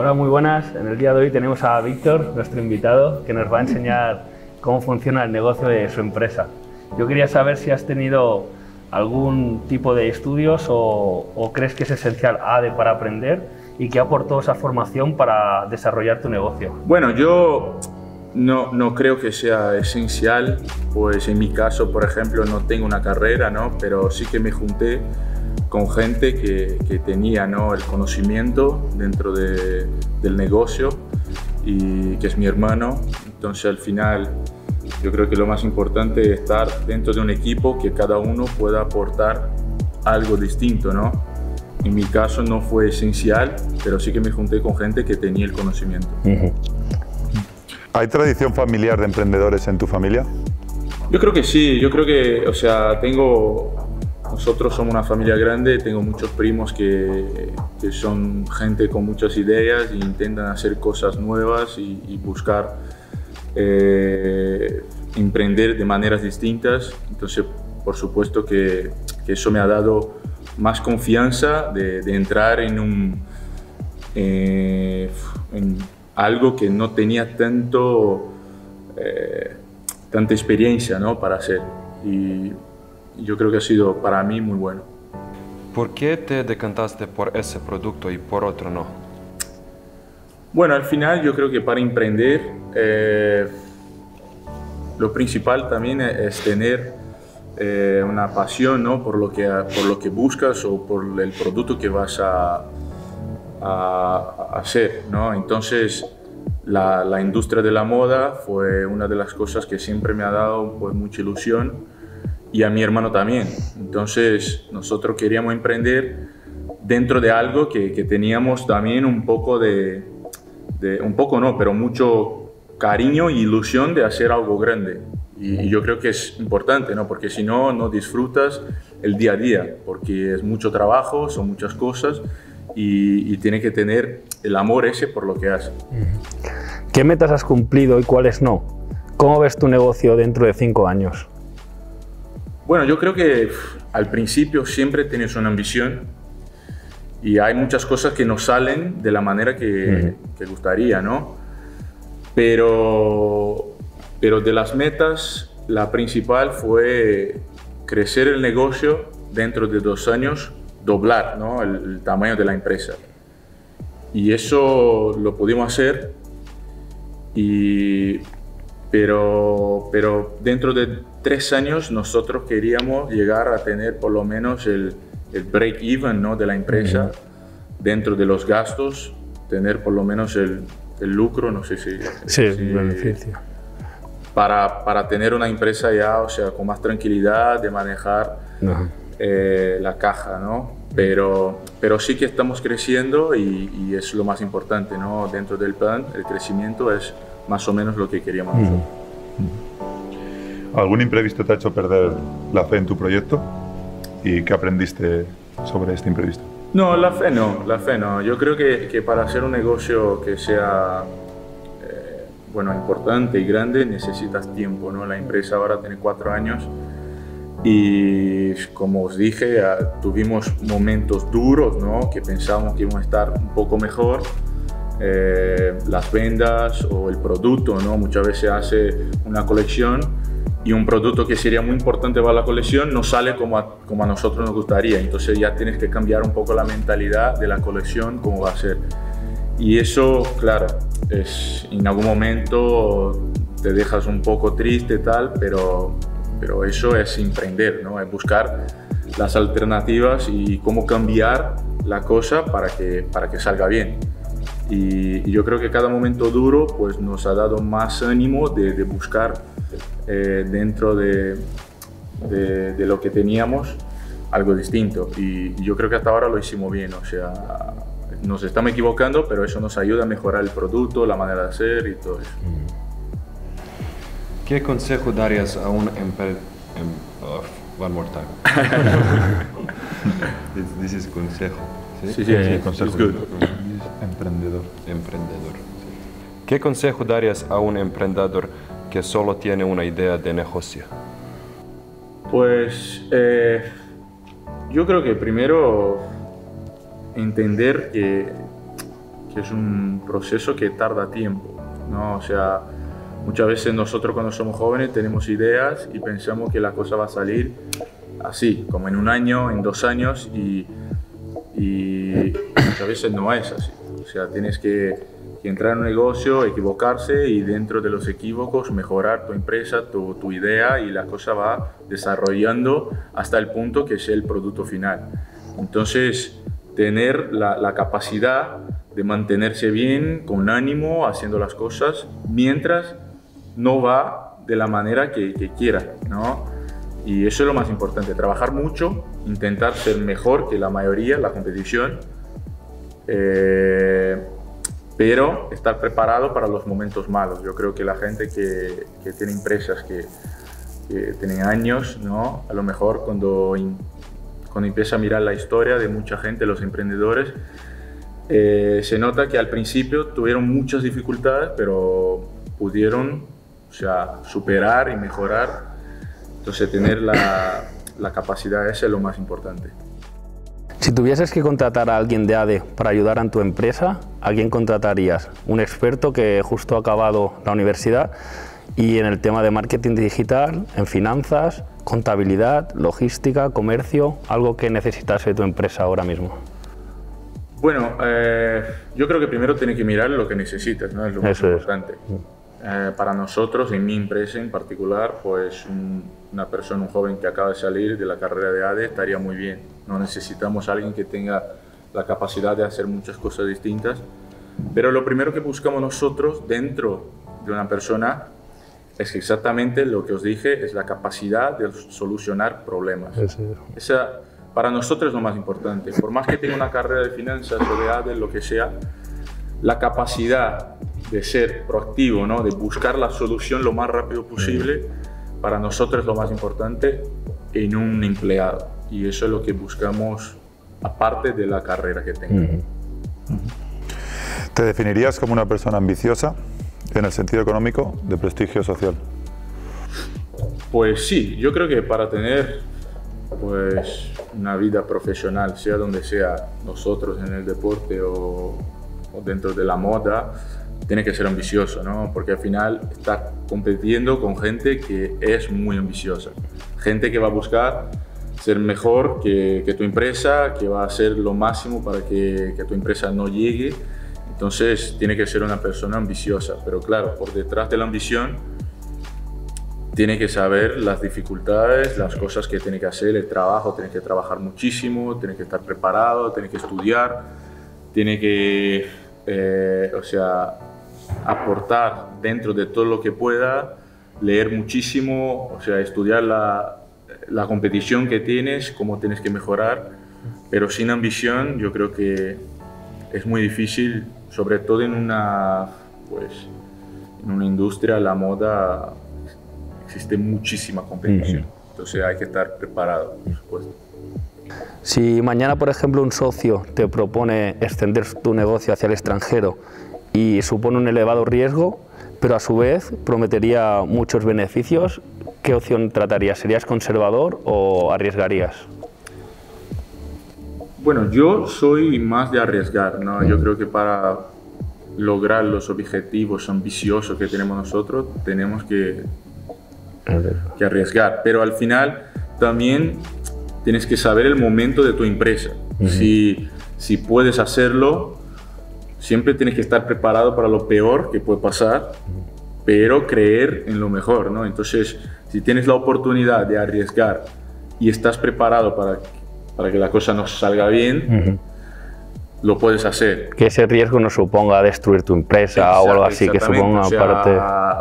Hola, muy buenas. En el día de hoy tenemos a Víctor, nuestro invitado, que nos va a enseñar cómo funciona el negocio de su empresa. Yo quería saber si has tenido algún tipo de estudios o, crees que es esencial ADE para aprender y qué aportó esa formación para desarrollar tu negocio. Bueno, yo no, no, creo que sea esencial, pues en mi caso, por ejemplo, no tengo una carrera, ¿no? pero sí que me junté con gente que, que tenía ¿no? el conocimiento dentro de, del negocio y que es mi hermano. Entonces al final yo creo que lo más importante es estar dentro de un equipo que cada uno pueda aportar algo distinto, ¿no? En mi caso no fue esencial, pero sí que me junté con gente que tenía el conocimiento. ¿Hay tradición familiar de emprendedores en tu familia? Yo creo que sí, yo creo que, o sea, tengo, nosotros somos una familia grande, tengo muchos primos que, que son gente con muchas ideas e intentan hacer cosas nuevas y, y buscar eh, emprender de maneras distintas. Entonces, por supuesto que, eso me ha dado más confianza de, entrar en, un, eh, en algo que no tenía tanto, eh, tanta experiencia ¿no? para hacer. Y yo creo que ha sido para mí muy bueno. ¿Por qué te decantaste por ese producto y por otro no? Bueno, al final yo creo que para emprender eh, lo principal también es tener eh, una pasión ¿no? por, lo que, por lo que buscas o por el producto que vas a, hacer. ¿no? Entonces, la, la, industria de la moda fue una de las cosas que siempre me ha dado pues, mucha ilusión y a mi hermano también. Entonces, nosotros queríamos emprender dentro de algo que, que teníamos también un poco de, un poco no, pero mucho cariño y ilusión de hacer algo grande. Y, yo creo que es importante, ¿no? Porque si no, no disfrutas el día a día, porque es mucho trabajo, son muchas cosas y, y tiene que tener el amor ese por lo que hace. ¿Qué metas has cumplido y cuáles no? ¿Cómo ves tu negocio dentro de cinco años? Bueno, yo creo que al principio siempre tienes una ambición y hay muchas cosas que no salen de la manera que, gustaría, ¿no? Pero, pero de las metas, la principal fue crecer el negocio dentro de dos años, doblar ¿no? el, tamaño de la empresa. Y eso lo pudimos hacer, y, pero, pero dentro de tres años nosotros queríamos llegar a tener por lo menos el el break-even ¿no? de la empresa dentro de los gastos, tener por lo menos el, el lucro, no sé si... Sí, el beneficio. Para, para, tener una empresa ya, o sea, con más tranquilidad de manejar eh, la caja, ¿no? Pero, pero sí que estamos creciendo y, y, es lo más importante, ¿no? Dentro del plan, el crecimiento es más o menos lo que queríamos nosotros. ¿Algún imprevisto te ha hecho perder la fe en tu proyecto? ¿Y qué aprendiste sobre este imprevisto? No, la fe no, la fe no. Yo creo que, que para hacer un negocio que sea eh, bueno, importante y grande necesitas tiempo. ¿no? La empresa ahora tiene cuatro años y como os dije, tuvimos momentos duros ¿no? que pensábamos que íbamos a estar un poco mejor. Eh, las vendas o el producto, ¿no? muchas veces hace una colección y un producto que sería muy importante para la colección no sale como a, como a nosotros nos gustaría. Entonces ya tienes que cambiar un poco la mentalidad de la colección, cómo va a ser. Y eso, claro, es, en algún momento te dejas un poco triste tal, pero, pero eso es emprender, ¿no? es buscar las alternativas y cómo cambiar la cosa para que, para que salga bien. Y, yo creo que cada momento duro pues, nos ha dado más ánimo de, de buscar eh, dentro de, de, lo que teníamos algo distinto. Y, yo creo que hasta ahora lo hicimos bien, o sea, nos estamos equivocando, pero eso nos ayuda a mejorar el producto, la manera de hacer y todo eso. ¿Qué consejo darías a un emprendedor? Em, one more time. this, is consejo. Sí, sí, sí, consejo. Emprendedor. Emprendedor. ¿Qué consejo darías a un emprendedor que solo tiene una idea de negocio? Pues eh, yo creo que primero entender que que es un proceso que tarda tiempo, ¿no? O sea, muchas veces nosotros cuando somos jóvenes tenemos ideas y pensamos que la cosa va a salir así, como en un año, en dos años, y, y muchas veces no es así. O sea, tienes que, entrar en un negocio, equivocarse y dentro de los equívocos mejorar tu empresa, tu, tu idea y la cosa va desarrollando hasta el punto que es el producto final. Entonces, tener la, la capacidad de mantenerse bien, con ánimo, haciendo las cosas, mientras no va de la manera que, que quiera, ¿no? Y eso es lo más importante, trabajar mucho, intentar ser mejor que la mayoría, la competición, eh, pero estar preparado para los momentos malos. Yo creo que la gente que, que tiene empresas que, que, tienen años, ¿no? a lo mejor cuando, cuando empieza a mirar la historia de mucha gente, los emprendedores, eh, se nota que al principio tuvieron muchas dificultades, pero pudieron o sea, superar y mejorar. Entonces, tener la, la capacidad esa es lo más importante. Si tuvieses que contratar a alguien de ADE para ayudar en tu empresa, ¿a quién contratarías? Un experto que justo ha acabado la universidad y en el tema de marketing digital, en finanzas, contabilidad, logística, comercio, algo que necesitase tu empresa ahora mismo. Bueno, eh, yo creo que primero tienes que mirar lo que necesitas, ¿no? es lo más Eso es. Eh, para nosotros, en mi empresa en particular, pues un, una persona, un joven que acaba de salir de la carrera de ADE estaría muy bien. No necesitamos a alguien que tenga la capacidad de hacer muchas cosas distintas, pero lo primero que buscamos nosotros dentro de una persona es exactamente lo que os dije, es la capacidad de solucionar problemas. Esa, para nosotros es lo más importante. Por más que tenga una carrera de finanzas o de ADE, lo que sea, la capacidad de ser proactivo, ¿no? de buscar la solución lo más rápido posible, para nosotros es lo más importante en un empleado. Y eso es lo que buscamos aparte de la carrera que tenga. Uh -huh. ¿Te definirías como una persona ambiciosa en el sentido económico de prestigio social? Pues sí, yo creo que para tener pues una vida profesional, sea donde sea, nosotros en el deporte o, o dentro de la moda, tiene que ser ambicioso, ¿no? Porque al final estás compitiendo con gente que es muy ambiciosa, gente que va a buscar ser mejor que, que tu empresa, que va a hacer lo máximo para que, que, tu empresa no llegue. Entonces tiene que ser una persona ambiciosa, pero claro, por detrás de la ambición tiene que saber las dificultades, las cosas que tiene que hacer, el trabajo, tiene que trabajar muchísimo, tiene que estar preparado, tiene que estudiar, tiene que, eh, o sea, aportar dentro de todo lo que pueda, leer muchísimo, o sea, estudiar la, la competición que tienes, cómo tienes que mejorar, pero sin ambición yo creo que es muy difícil, sobre todo en una, pues, en una industria, la moda, existe muchísima competición, entonces hay que estar preparado, por supuesto. Si mañana, por ejemplo, un socio te propone extender tu negocio hacia el extranjero y supone un elevado riesgo, pero a su vez prometería muchos beneficios, ¿qué opción tratarías? ¿Serías conservador o arriesgarías? Bueno, yo soy más de arriesgar, ¿no? Yo creo que para lograr los objetivos ambiciosos que tenemos nosotros, tenemos que, que arriesgar. Pero al final también tienes que saber el momento de tu empresa. Uh -huh. si, si puedes hacerlo, siempre tienes que estar preparado para lo peor que puede pasar, pero creer en lo mejor, ¿no? Entonces, si tienes la oportunidad de arriesgar y estás preparado para, para que la cosa no salga bien, uh -huh. Lo puedes hacer. Que ese riesgo no suponga destruir tu empresa Exacto, o algo así, que suponga o sea, parte...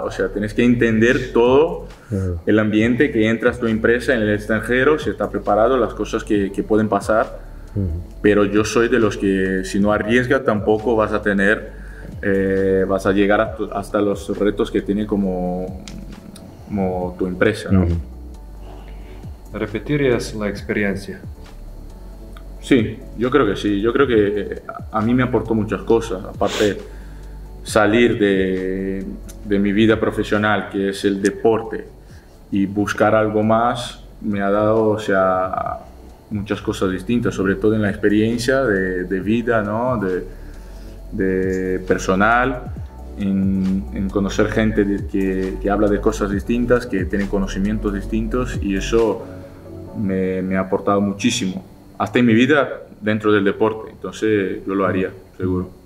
O sea, tienes que entender todo uh -huh. el ambiente que entras tu empresa en el extranjero, si está preparado, las cosas que, que pueden pasar pero yo soy de los que si no arriesgas tampoco vas a tener, eh, vas a llegar a tu, hasta los retos que tiene como, como tu empresa. ¿no? ¿Repetirías la experiencia? Sí, yo creo que sí. Yo creo que a mí me aportó muchas cosas. Aparte, salir de, de mi vida profesional, que es el deporte, y buscar algo más, me ha dado, o sea, muchas cosas distintas, sobre todo en la experiencia de, de vida, ¿no? De, de personal, en, conocer gente que, que, habla de cosas distintas, que tiene conocimientos distintos y eso me, me, ha aportado muchísimo, hasta en mi vida dentro del deporte, entonces yo lo haría, seguro.